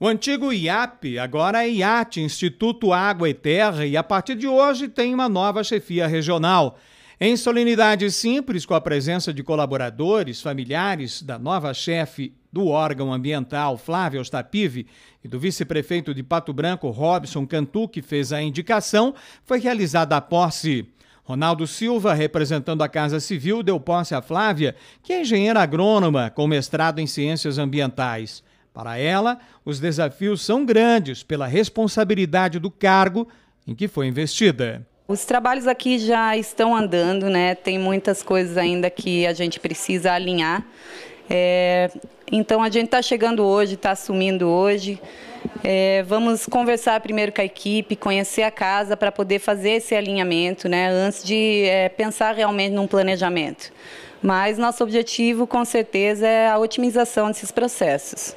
O antigo IAP agora é IAT, Instituto Água e Terra, e a partir de hoje tem uma nova chefia regional. Em solenidade simples, com a presença de colaboradores, familiares da nova chefe do órgão ambiental, Flávia Ostapive, e do vice-prefeito de Pato Branco, Robson Cantu, que fez a indicação, foi realizada a posse. Ronaldo Silva, representando a Casa Civil, deu posse a Flávia, que é engenheira agrônoma com mestrado em ciências ambientais. Para ela, os desafios são grandes pela responsabilidade do cargo em que foi investida. Os trabalhos aqui já estão andando, né? Tem muitas coisas ainda que a gente precisa alinhar. É, então a gente está chegando hoje, está assumindo hoje. É, vamos conversar primeiro com a equipe, conhecer a casa para poder fazer esse alinhamento, né? Antes de é, pensar realmente num planejamento. Mas nosso objetivo, com certeza, é a otimização desses processos.